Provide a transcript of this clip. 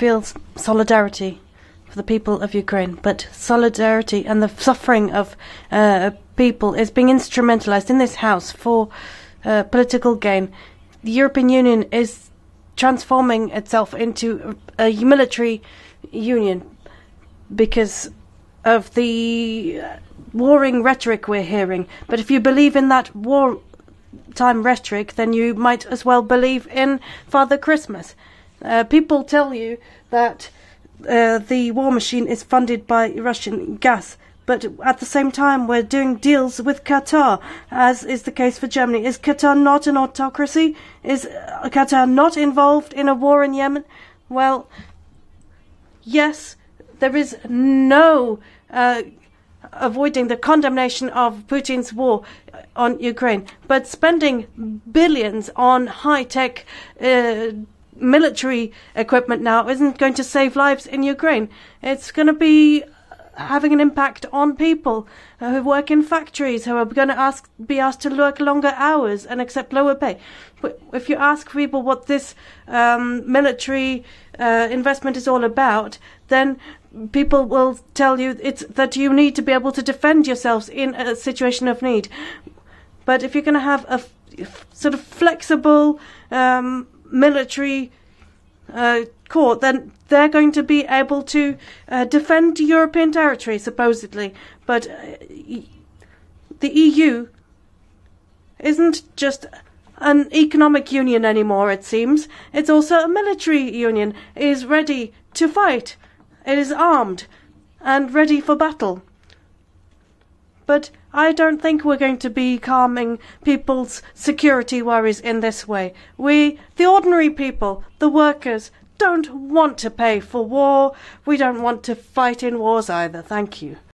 Feels solidarity for the people of Ukraine, but solidarity and the suffering of uh, people is being instrumentalized in this house for uh, political gain. The European Union is transforming itself into a military union because of the warring rhetoric we're hearing. But if you believe in that war time rhetoric, then you might as well believe in Father Christmas. Uh, people tell you that uh, the war machine is funded by Russian gas, but at the same time we're doing deals with Qatar, as is the case for Germany. Is Qatar not an autocracy? Is uh, Qatar not involved in a war in Yemen? Well, yes, there is no uh, avoiding the condemnation of Putin's war on Ukraine, but spending billions on high tech uh, military equipment now isn't going to save lives in Ukraine. It's going to be having an impact on people who work in factories who are going to ask be asked to work longer hours and accept lower pay. But if you ask people what this um, military uh, investment is all about, then people will tell you it's that you need to be able to defend yourselves in a situation of need. But if you're going to have a f- sort of flexible um, military uh, court, then they're going to be able to uh, defend European territory, supposedly. But uh, the EU isn't just an economic union anymore, it seems. It's also a military union. It is ready to fight. It is armed and ready for battle. But I don't think we're going to be calming people's security worries in this way. We, the ordinary people, the workers, don't want to pay for war. We don't want to fight in wars either. Thank you.